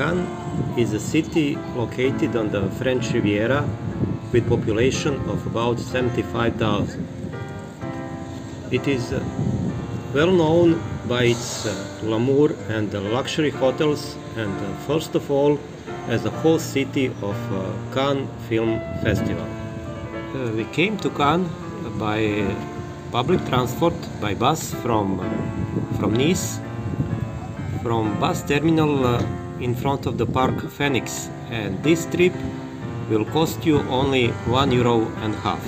Cannes is a city located on the French Riviera with population of about 75,000. It is uh, well known by its uh, glamour and luxury hotels and uh, first of all as the host city of Cannes Film Festival. We came to Cannes by public transport by bus from from Nice from bus terminal in front of the park Phoenix and this trip will cost you only one euro and a half.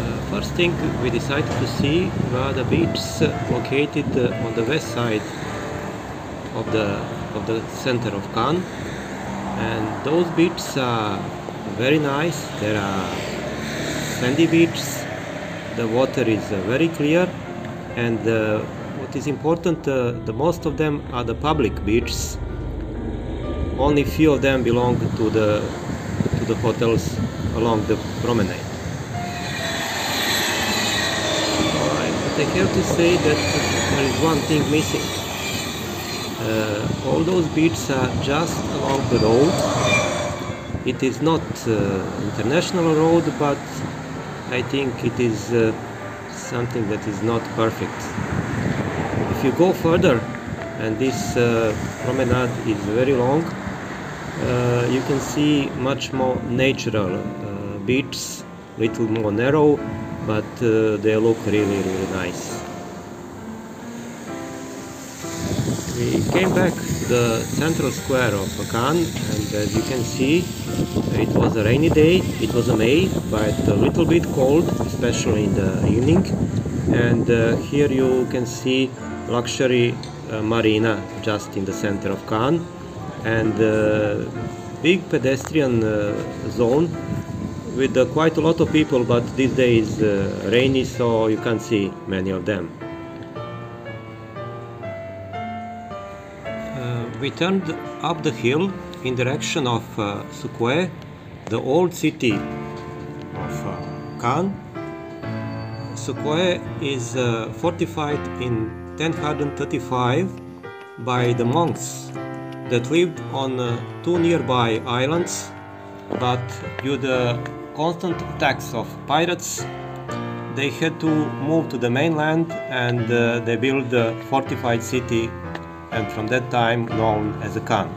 Uh, first thing we decided to see were the beaches located uh, on the west side of the of the center of Cannes and those beaches are very nice. There are sandy beaches, the water is uh, very clear and uh, what is important, uh, the most of them are the public beaches. Only few of them belong to the to the hotels along the promenade. But I have to say that there is one thing missing. Uh, all those beaches are just along the road. It is not uh, international road, but I think it is uh, something that is not perfect. If you go further, and this uh, promenade is very long, uh, you can see much more natural uh, beaches, little more narrow, but uh, they look really, really nice. We came back to the central square of Cannes and as you can see it was a rainy day, it was a May but a little bit cold especially in the evening and uh, here you can see luxury uh, marina just in the center of Cannes and uh, big pedestrian uh, zone with quite a lot of people but these days rainy so you can't see many of them. We turned up the hill in direction of uh, Suquet, the old city of uh, Cannes. Suquet is uh, fortified in 1035 by the monks that lived on uh, two nearby islands, but due to the constant attacks of pirates, they had to move to the mainland and uh, they built the fortified city and from that time known as the Cannes.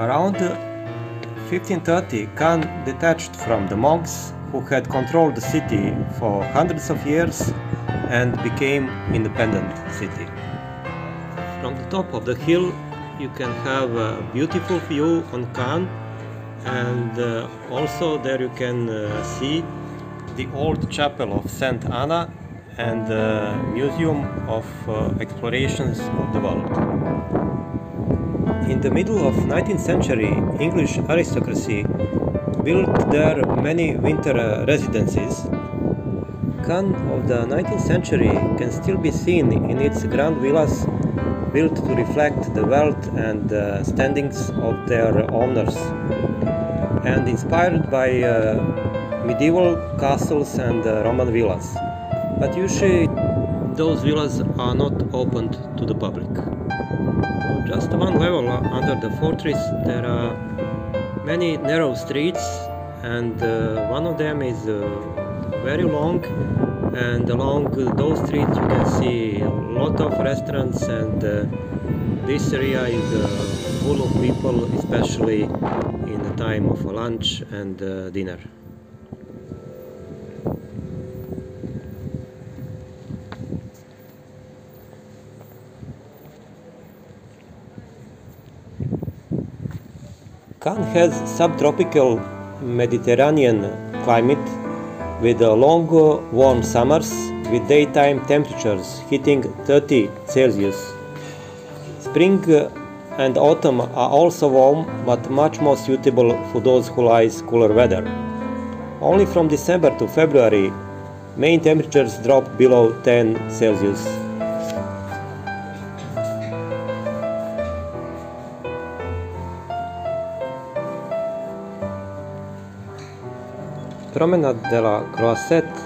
Around 1530, Cannes detached from the monks who had controlled the city for hundreds of years and became independent city. From the top of the hill you can have a beautiful view on Cannes and uh, also there you can uh, see the old chapel of Saint Anna and the Museum of uh, Explorations of the World. In the middle of 19th century, English aristocracy built there many winter uh, residences. Cannes of the 19th century can still be seen in its grand villas built to reflect the wealth and uh, standings of their owners and inspired by uh, medieval castles and uh, Roman villas but usually those villas are not opened to the public. Just one level under the fortress there are many narrow streets and uh, one of them is uh, very long and along those streets you can see a lot of restaurants and uh, this area is uh, full of people especially in the time of lunch and uh, dinner. Cannes has subtropical Mediterranean climate with long warm summers with daytime temperatures hitting 30 Celsius. Spring and autumn are also warm but much more suitable for those who like cooler weather. Only from December to February, main temperatures drop below 10 Celsius. Promenade de la Croisette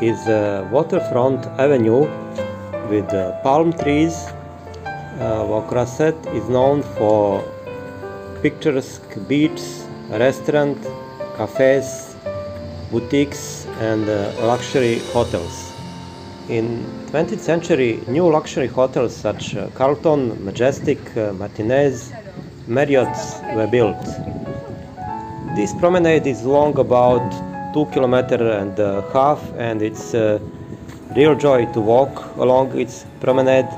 is a waterfront avenue with uh, palm trees uh, Le Croisette is known for picturesque beaches, restaurant, cafes, boutiques, and uh, luxury hotels. In 20th century, new luxury hotels such as Carlton, Majestic, uh, Martinez, Marriott's were built. This promenade is long about two kilometer and a half, and it's a real joy to walk along its promenade.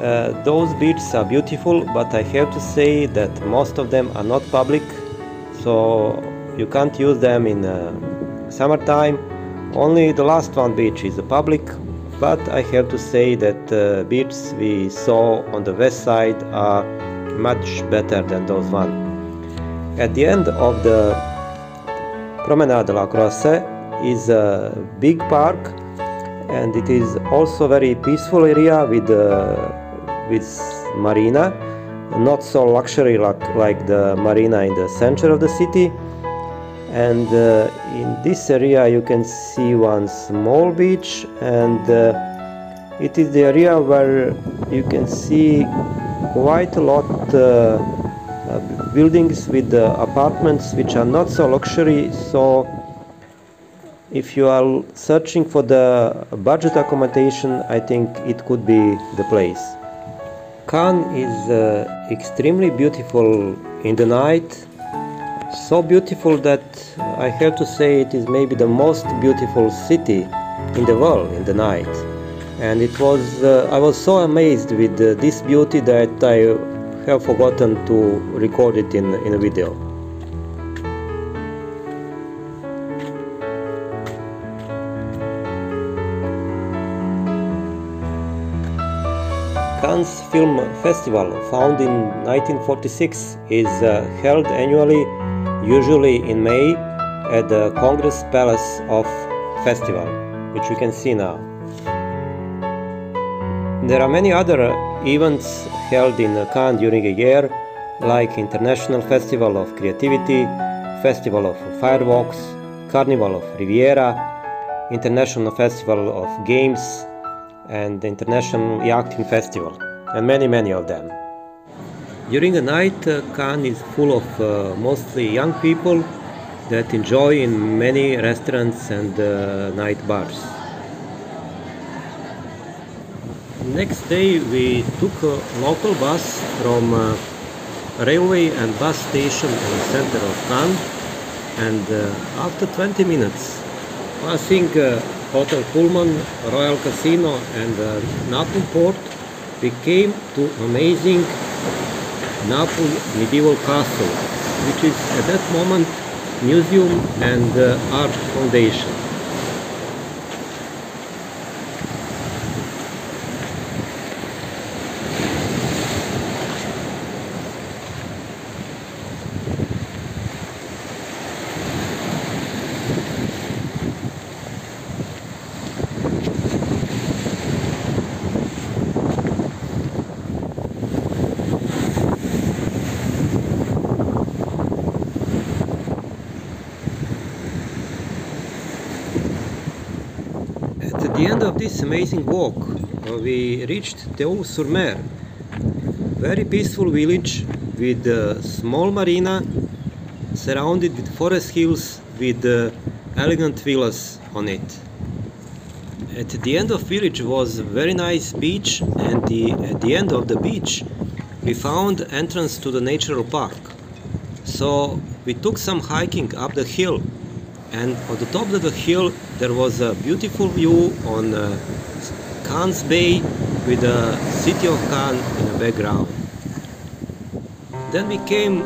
Uh, those beaches are beautiful, but I have to say that most of them are not public, so you can't use them in uh, summertime. Only the last one beach is public, but I have to say that the uh, beaches we saw on the west side are much better than those one. At the end of the Promenade de la Croisette is a big park and it is also very peaceful area with uh, with marina. Not so luxury like, like the marina in the center of the city. And uh, in this area you can see one small beach and uh, it is the area where you can see quite a lot uh, buildings with uh, apartments which are not so luxury. So if you are searching for the budget accommodation i think it could be the place. Cannes is uh, extremely beautiful in the night. So beautiful that i have to say it is maybe the most beautiful city in the world in the night. And it was uh, i was so amazed with uh, this beauty that i have forgotten to record it in, in a video. Cannes Film Festival, found in 1946, is uh, held annually, usually in May, at the Congress Palace of Festival, which you can see now. There are many other events held in Cannes during a year, like International Festival of Creativity, Festival of Fireworks, Carnival of Riviera, International Festival of Games, and International Yachting Festival, and many, many of them. During the night, uh, Cannes is full of uh, mostly young people that enjoy in many restaurants and uh, night bars. Next day we took a local bus from uh, railway and bus station in the center of Cannes and uh, after 20 minutes passing uh, Hotel Pullman, Royal Casino and uh, Napoule Port we came to amazing Napoule medieval castle which is at that moment museum and uh, art foundation. the end of this amazing walk, uh, we reached Theoule-sur-Mer, very peaceful village with a small marina surrounded with forest hills with uh, elegant villas on it. At the end of village was a very nice beach and the, at the end of the beach we found entrance to the natural park. So we took some hiking up the hill and on the top of the hill there was a beautiful view on uh, Cannes Bay with the city of Cannes in the background. Then we came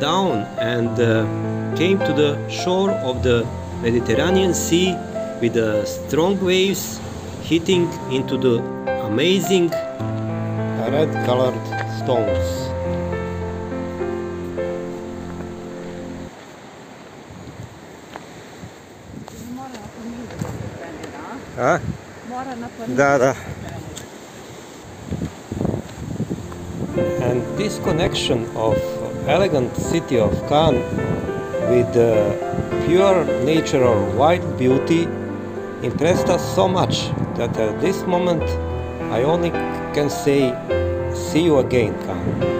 down and uh, came to the shore of the Mediterranean Sea with the strong waves hitting into the amazing red colored stones. А? Да, да. And this connection of elegant city of Cannes with the pure natural white beauty impressed us so much that at this moment I only can say See you again, Khan.